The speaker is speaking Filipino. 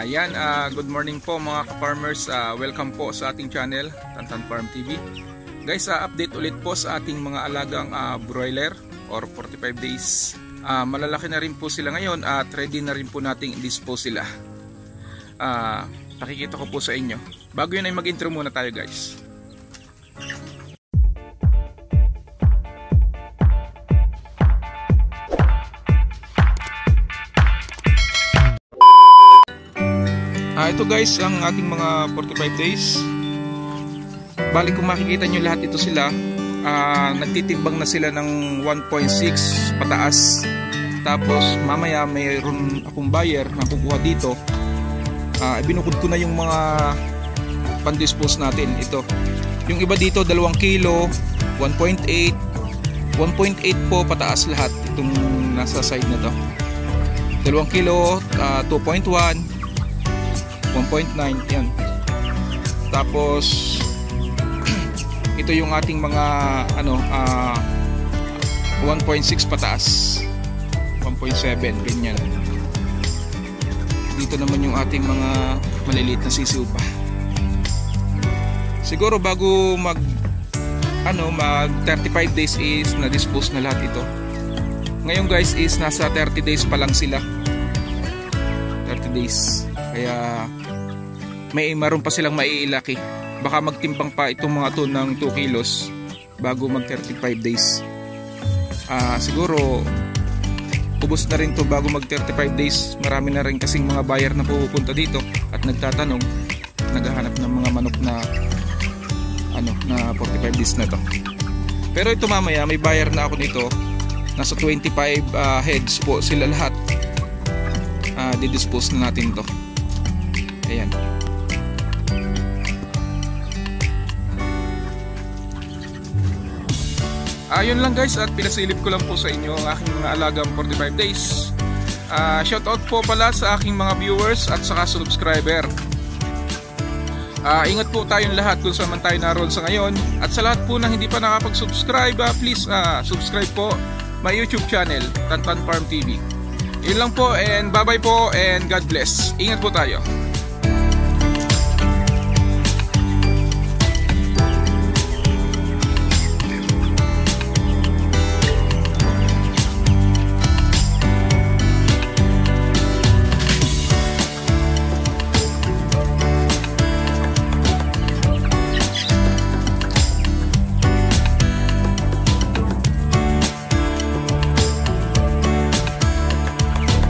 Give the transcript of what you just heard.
Ayan, uh, good morning po mga ka-farmers. Uh, welcome po sa ating channel, Tantan Farm TV. Guys, uh, update ulit po sa ating mga alagang uh, broiler or 45 days. Uh, malalaki na rin po sila ngayon at ready na rin po nating dispose sila. Uh, pakikita ko po sa inyo. Bago yun ay mag-intro muna tayo guys. Ah, ito guys ang ating mga 45 days. Balik kung makikita nyo lahat ito sila, ah, nagtitimbang na sila ng 1.6 pataas. Tapos mamaya mayroon akong buyer na kukuha dito. Ah, ibinukod ko na yung mga pan-dispose natin. Ito. Yung iba dito 2 kilo, 1.8, 1.8 po pataas lahat itong nasa side na to. 2 kilo, uh, 2.1, 1.9 yan. Tapos ito yung ating mga ano uh, 1.6 pataas. 1.7 ganyan. Dito naman yung ating mga maliliit na sisiw pa. Siguro bago mag ano mag 35 days is na dispose na lahat ito. Ngayon guys is nasa 30 days pa lang sila. 30 days. Kaya may maroon pa silang maiilaki. Baka magtimbang pa itong mga to ng 2 kilos bago mag 35 days. Uh, siguro ubos na rin to bago mag 35 days. Marami na rin kasing mga buyer na pupunta dito at nagtatanong naghahanap ng mga manok na ano na 45 days na to. Pero ito mamaya may buyer na ako nito. Nasa 25 uh, heads po sila lahat. Uh, didispose na natin to. Ayan ayun lang guys at pinasilip ko lang po sa inyo ang aking alagang 45 days. Uh, shout out po pala sa aking mga viewers at saka subscriber. Uh, ingat po tayong lahat kung saan man tayo naroon sa ngayon. At sa lahat po na hindi pa nakapag-subscribe uh, please uh, subscribe po my youtube channel Tantan Farm TV yun lang po and bye bye po and God bless. Ingat po tayo